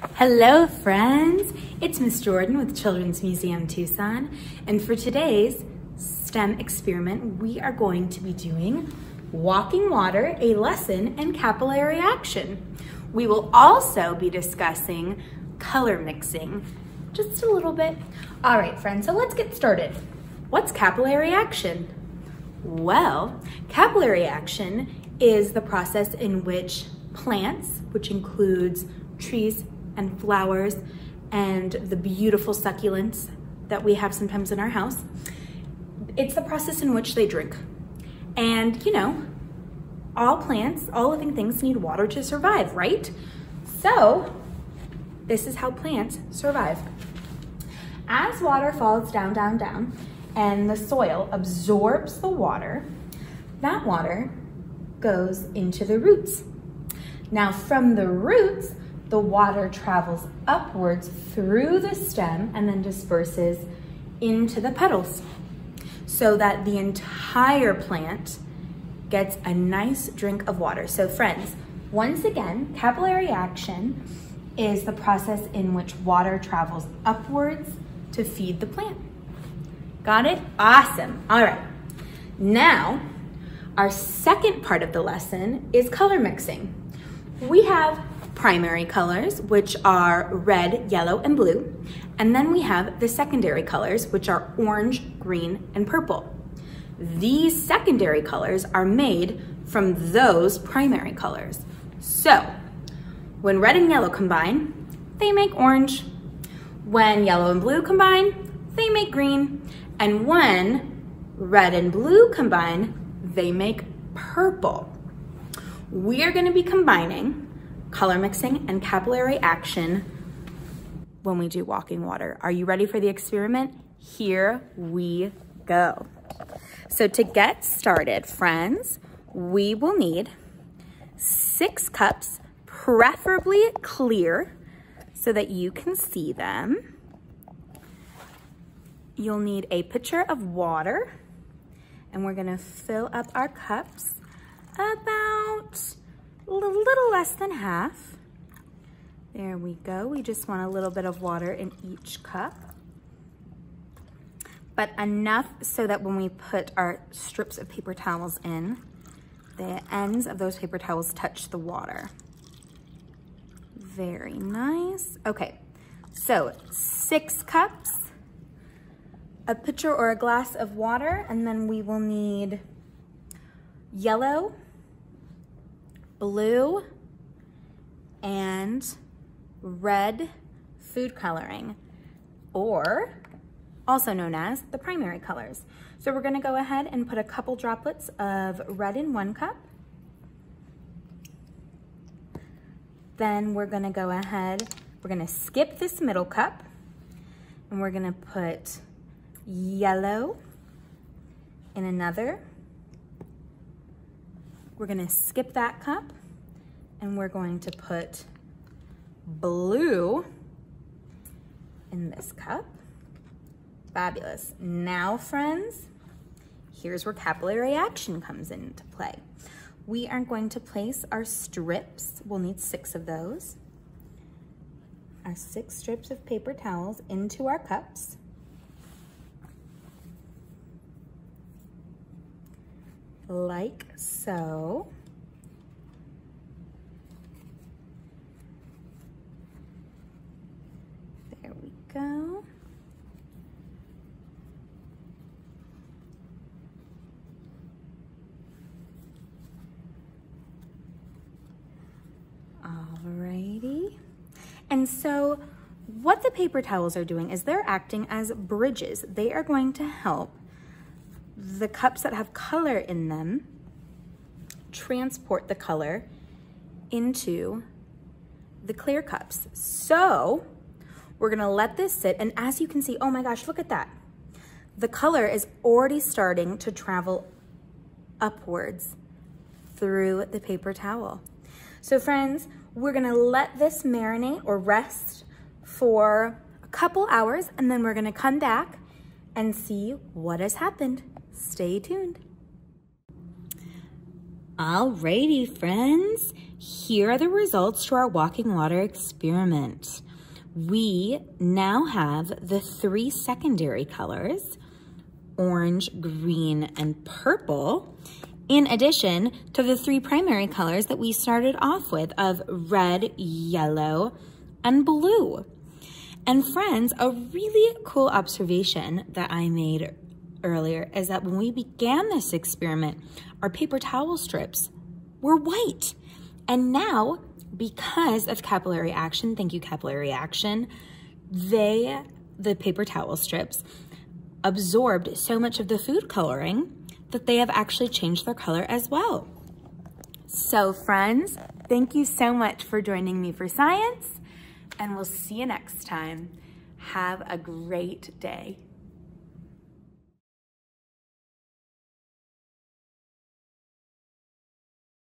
Hello friends, it's Miss Jordan with Children's Museum Tucson and for today's STEM experiment we are going to be doing walking water, a lesson in capillary action. We will also be discussing color mixing just a little bit. All right friends, so let's get started. What's capillary action? Well, capillary action is the process in which plants, which includes trees and flowers and the beautiful succulents that we have sometimes in our house, it's the process in which they drink. And you know, all plants, all living things need water to survive, right? So this is how plants survive. As water falls down, down, down, and the soil absorbs the water, that water goes into the roots. Now from the roots, the water travels upwards through the stem and then disperses into the petals so that the entire plant gets a nice drink of water. So friends, once again, capillary action is the process in which water travels upwards to feed the plant. Got it? Awesome. All right. Now, our second part of the lesson is color mixing. We have primary colors, which are red, yellow, and blue. And then we have the secondary colors, which are orange, green, and purple. These secondary colors are made from those primary colors. So, when red and yellow combine, they make orange. When yellow and blue combine, they make green. And when red and blue combine, they make purple. We are gonna be combining color mixing and capillary action when we do walking water. Are you ready for the experiment? Here we go. So to get started, friends, we will need six cups, preferably clear, so that you can see them. You'll need a pitcher of water, and we're gonna fill up our cups about a little less than half. There we go. We just want a little bit of water in each cup. But enough so that when we put our strips of paper towels in, the ends of those paper towels touch the water. Very nice. Okay, so six cups, a pitcher or a glass of water, and then we will need yellow, blue and red food coloring, or also known as the primary colors. So we're gonna go ahead and put a couple droplets of red in one cup. Then we're gonna go ahead, we're gonna skip this middle cup, and we're gonna put yellow in another, we're gonna skip that cup and we're going to put blue in this cup. Fabulous. Now, friends, here's where capillary action comes into play. We are going to place our strips, we'll need six of those, our six strips of paper towels into our cups. Like so. There we go. Alrighty. And so what the paper towels are doing is they're acting as bridges. They are going to help the cups that have color in them transport the color into the clear cups. So we're gonna let this sit and as you can see, oh my gosh, look at that. The color is already starting to travel upwards through the paper towel. So friends, we're gonna let this marinate or rest for a couple hours and then we're gonna come back and see what has happened. Stay tuned. Alrighty, friends. Here are the results to our walking water experiment. We now have the three secondary colors, orange, green, and purple, in addition to the three primary colors that we started off with of red, yellow, and blue. And friends, a really cool observation that I made earlier is that when we began this experiment, our paper towel strips were white. And now, because of capillary action, thank you capillary action, they, the paper towel strips, absorbed so much of the food coloring that they have actually changed their color as well. So friends, thank you so much for joining me for science and we'll see you next time. Have a great day.